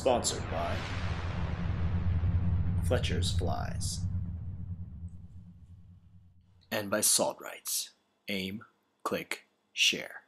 Sponsored by Fletcher's Flies. And by Salt Rights. Aim, click, share.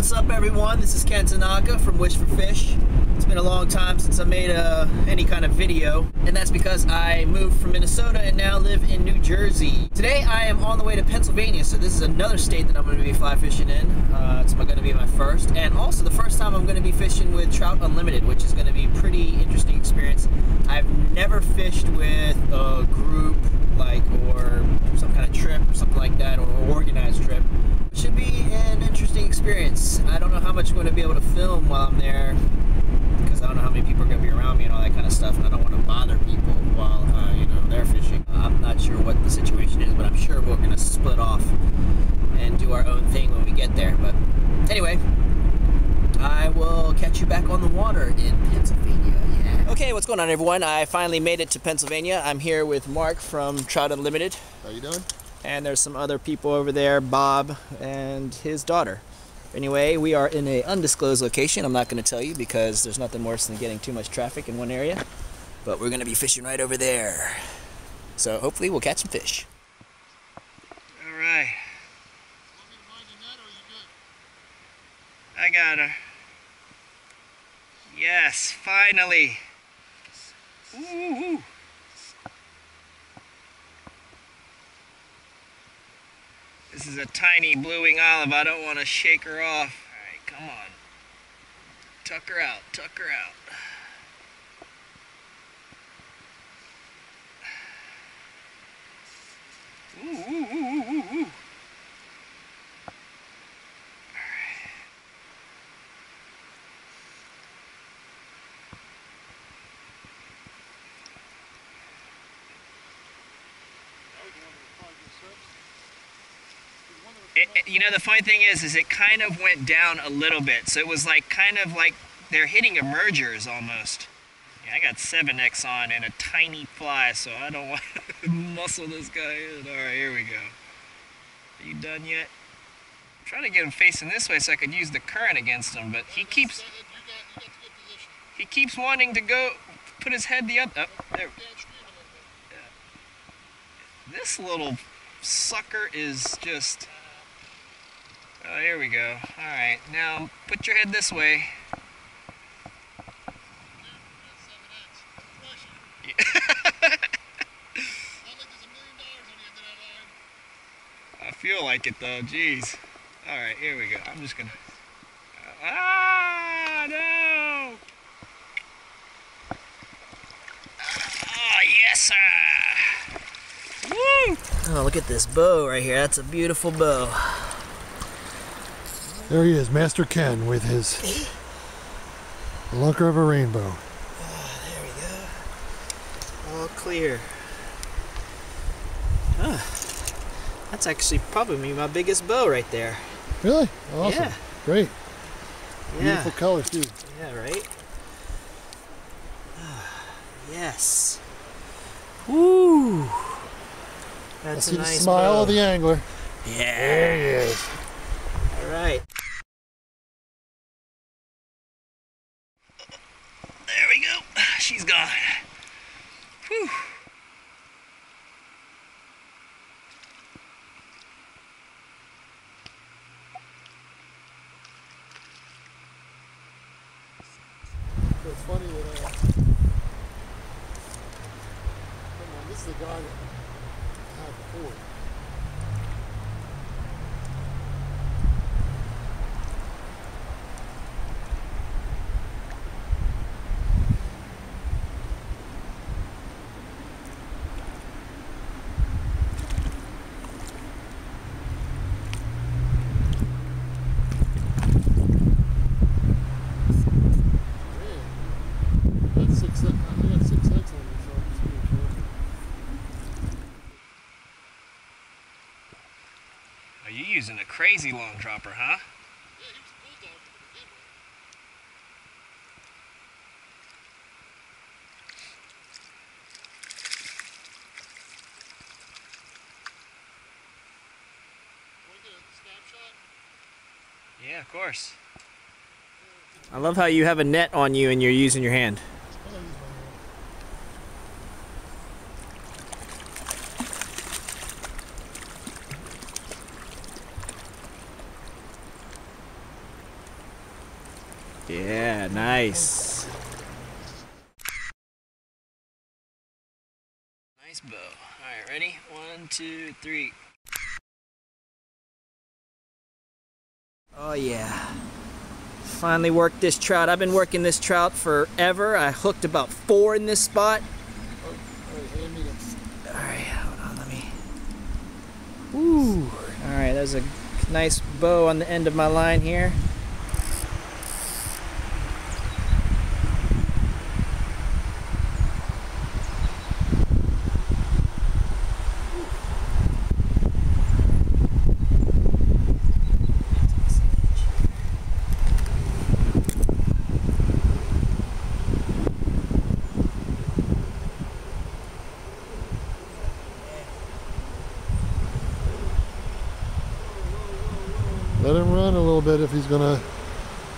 What's up, everyone? This is Ken Tanaka from Wish for Fish. It's been a long time since I made a, any kind of video, and that's because I moved from Minnesota and now live in New Jersey. Today, I am on the way to Pennsylvania, so this is another state that I'm going to be fly fishing in. Uh, it's going to be my first, and also the first time I'm going to be fishing with Trout Unlimited, which is going to be a pretty interesting experience. I've never fished with a group, like, or some kind of trip or something like that, or organized trip should be an interesting experience. I don't know how much I'm going to be able to film while I'm there because I don't know how many people are going to be around me and all that kind of stuff, and I don't want to bother people while uh, you know they're fishing. I'm not sure what the situation is, but I'm sure we're going to split off and do our own thing when we get there. But anyway, I will catch you back on the water in Pennsylvania. Yeah. Okay, what's going on, everyone? I finally made it to Pennsylvania. I'm here with Mark from Trout Unlimited. How are you doing? And there's some other people over there, Bob and his daughter. Anyway, we are in a undisclosed location. I'm not going to tell you because there's nothing worse than getting too much traffic in one area. But we're going to be fishing right over there. So hopefully we'll catch some fish. All right. I got her. Yes, finally. Ooh. This is a tiny bluewing olive. I don't want to shake her off. All right, come on. Tuck her out. Tuck her out. Ooh, ooh, ooh. It, it, you know the funny thing is is it kind of went down a little bit. So it was like kind of like they're hitting emergers almost. Yeah, I got 7x on and a tiny fly so I don't want to muscle this guy in. Alright here we go. Are you done yet? I'm trying to get him facing this way so I could use the current against him but he keeps he keeps wanting to go put his head the other oh, there. this little sucker is just Oh, here we go. Alright, now put your head this way. I feel like it though, jeez. Alright, here we go. I'm just gonna... Ah, no! Ah, yes, sir! Woo! Oh, look at this bow right here. That's a beautiful bow. There he is, Master Ken, with his lunker of a rainbow. Oh, there we go. All clear. Huh. That's actually probably my biggest bow right there. Really? Awesome. Yeah. Great. Yeah. Beautiful color, too. Yeah, right? Ah, yes. Woo! I That's see a nice the smile bow. of the angler. Yeah. There he is. All right. There we go. She's gone. Whew. It's funny that uh, come on, this is the guy that I had before. Are you using a crazy long dropper, huh? Yeah, of course. I love how you have a net on you and you're using your hand. Nice. Nice bow. All right, ready? One, two, three. Oh yeah. Finally worked this trout. I've been working this trout forever. I hooked about four in this spot. All right, hold on, let me. Ooh. All right, there's a nice bow on the end of my line here. Him run a little bit if he's gonna.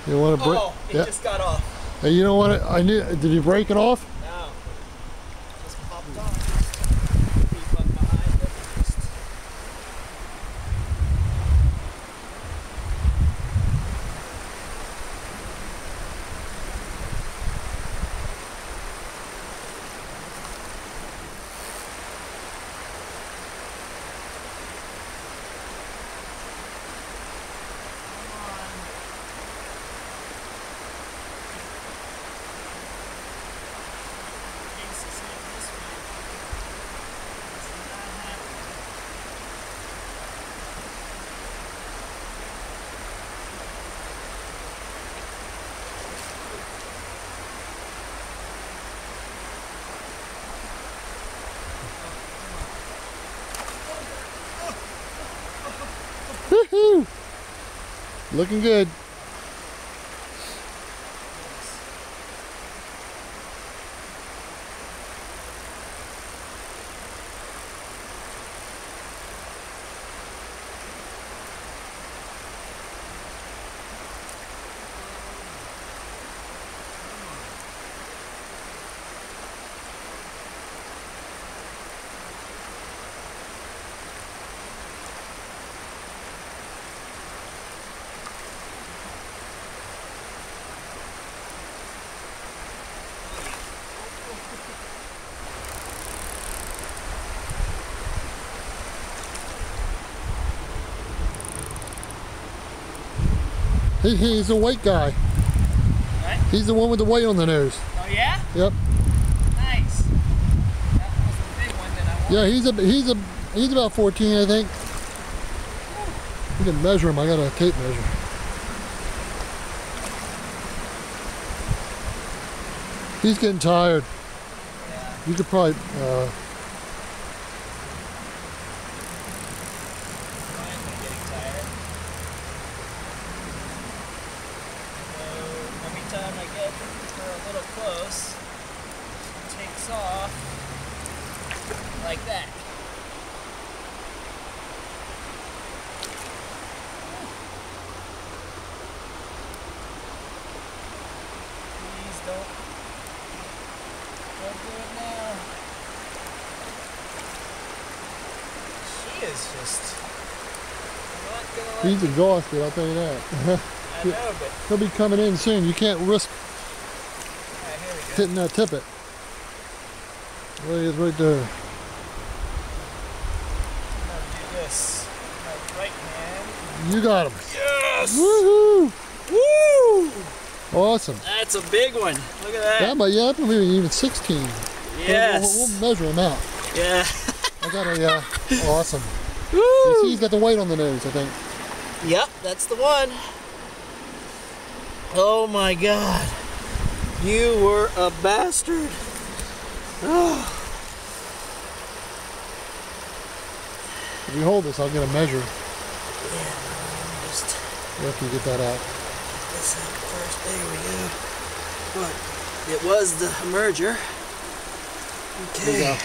You want to break? Oh, it yeah. just got off. You know what? I knew. Did you break it off? Woohoo! Looking good. He, he's a white guy. What? He's the one with the white on the nose. Oh yeah? Yep. Nice. That was the big one that I wanted. Yeah, he's a he's a he's about 14, I think. You can measure him. I got a tape measure. He's getting tired. Yeah. You could probably. Uh, Finally getting tired. So every time I get her a little close, off like that. Please don't. Don't do it now. She is just not gonna let he's exhausted. I'll tell you that. I know, but He'll be coming in soon. You can't risk alright, here we go. hitting that tippet. There he right there. I'm gonna do this. My right hand. You got him. Yes! Woohoo! Woo! Awesome. That's a big one. Look at that. That might, yeah, that might be even 16. We'll- yes. We'll, we'll measure him out. yeah. I got a, yeah. Awesome. Woo! You see, he's got the white on the nose, I think. Yep, that's the one. Oh my god. You were a bastard. Oh. If you hold this, I'll get a measure Yeah, just after you get that out. this out first. There we go. But it was the emerger. There you Okay. go.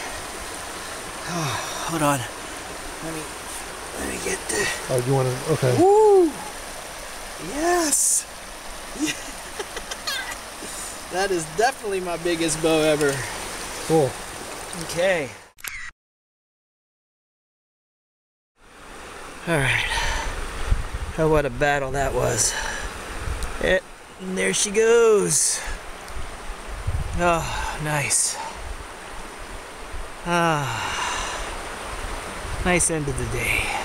Hold on. Let me let me get the Oh, you want to? Okay. Woo! Yes! that is definitely my biggest bow ever. Cool. Okay. Alright. Oh, what a battle that was. It, there she goes. Oh, nice. Ah. Nice end of the day.